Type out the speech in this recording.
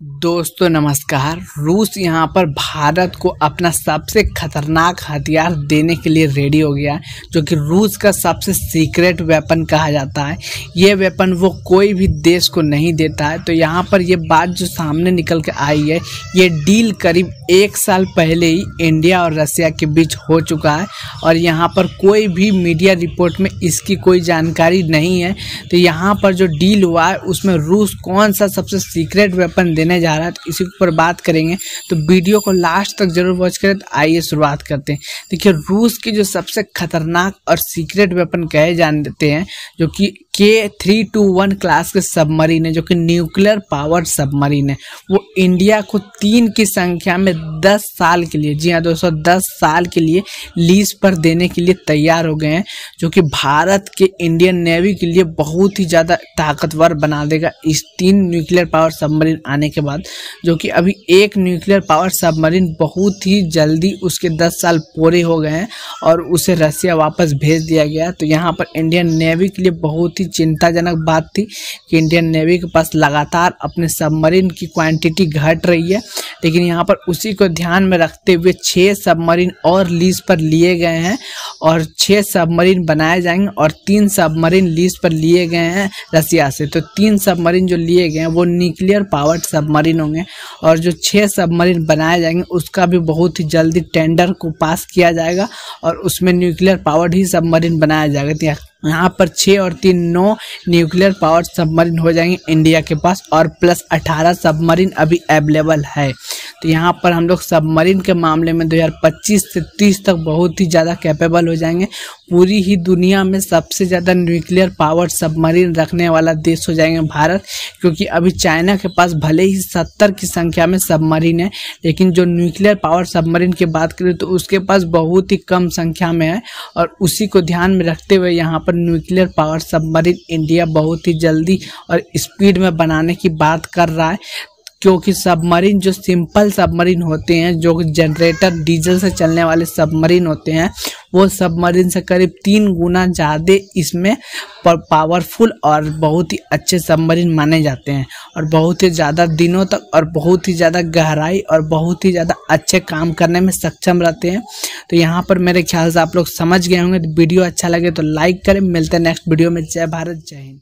दोस्तों, नमस्कार। रूस यहाँ पर भारत को अपना सबसे खतरनाक हथियार देने के लिए रेडी हो गया है जो कि रूस का सबसे सीक्रेट वेपन कहा जाता है। ये वेपन वो कोई भी देश को नहीं देता है। तो यहाँ पर ये बात जो सामने निकल के आई है, ये डील करीब एक साल पहले ही इंडिया और रसिया के बीच हो चुका है। और यहाँ पर कोई भी मीडिया रिपोर्ट में इसकी कोई जानकारी नहीं है। तो यहाँ पर जो डील हुआ है, उसमें रूस कौन सा सबसे सीक्रेट वेपन देने जा रहा है तो इसी पर बात करेंगे। तो वीडियो को लास्ट तक ज़रूर वॉच करें तो आइए शुरुआत करते हैं। देखिए, रूस की जो सबसे खतरनाक और सीक्रेट वेपन कहे जाते हैं, जो कि के थ्री टू वन क्लास के सबमरीन है, जो कि न्यूक्लियर पावर सबमरीन है। वो इंडिया को तीन की संख्या में दस साल के लिए, जी हाँ दोस्तों, दस साल के लिए लीज पर देने के लिए तैयार हो गए हैं, जो कि भारत के इंडियन नेवी के लिए बहुत ही ज़्यादा ताकतवर बना देगा इस तीन न्यूक्लियर पावर सबमरीन आने के बाद, जो कि अभी एक न्यूक्लियर पावर सबमरीन बहुत ही जल्दी उसके दस साल पूरे हो गए हैं और उसे रसिया वापस भेज दिया गया तो यहाँ पर इंडियन नेवी के लिए बहुत ही चिंताजनक बात थी कि इंडियन नेवी के पास लगातार अपने सबमरीन की क्वांटिटी घट रही है, लेकिन यहाँ पर उसी को ध्यान में रखते हुए छः सबमरीन और लीज पर लिए गए हैं और छः सबमरीन बनाए जाएँगे और तीन सबमरीन लीज पर लिए गए हैं रसिया से। तो तीन सबमरीन जो लिए गए हैं, वो न्यूक्लियर पावर्ड सबमरीन होंगे और जो छः सबमरीन बनाए जाएँगे, उसका भी बहुत ही जल्दी टेंडर को पास किया जाएगा और उसमें न्यूक्लियर पावर्ड ही सबमरीन बनाया जाएगा। तो यहाँ पर छः और तीन नौ न्यूक्लियर पावर सबमरीन हो जाएँगे इंडिया के पास और प्लस अठारह सबमरीन अभी अवेलेबल है। तो यहाँ पर हम लोग सबमरीन के मामले में 2025 से 30 तक बहुत ही ज़्यादा कैपेबल हो जाएँगे। पूरी ही दुनिया में सबसे ज़्यादा न्यूक्लियर पावर सबमरीन रखने वाला देश हो जाएँगे भारत, क्योंकि अभी चाइना के पास भले ही सत्तर की संख्या में सबमरीन है, लेकिन जो न्यूक्लियर पावर सबमरीन की बात करें तो उसके पास बहुत ही कम संख्या में है और उसी को ध्यान में रखते हुए यहाँ पर न्यूक्लियर पावर सबमरीन इंडिया बहुत ही जल्दी और स्पीड में बनाने की बात कर रहा है। क्योंकि सबमरीन जो सिंपल सबमरीन होते हैं, जो जनरेटर डीजल से चलने वाले सबमरीन होते हैं, वो सबमरीन से करीब तीन गुना ज़्यादा इसमें पावरफुल और बहुत ही अच्छे सबमरीन माने जाते हैं। और बहुत ही ज़्यादा दिनों तक और बहुत ही ज़्यादा गहराई और बहुत ही ज़्यादा अच्छे काम करने में सक्षम रहते हैं। तो यहाँ पर मेरे ख्याल से आप लोग समझ गए होंगे। तो वीडियो अच्छा लगे तो लाइक करें। मिलते हैं नेक्स्ट वीडियो में। जय भारत, जय हिंद।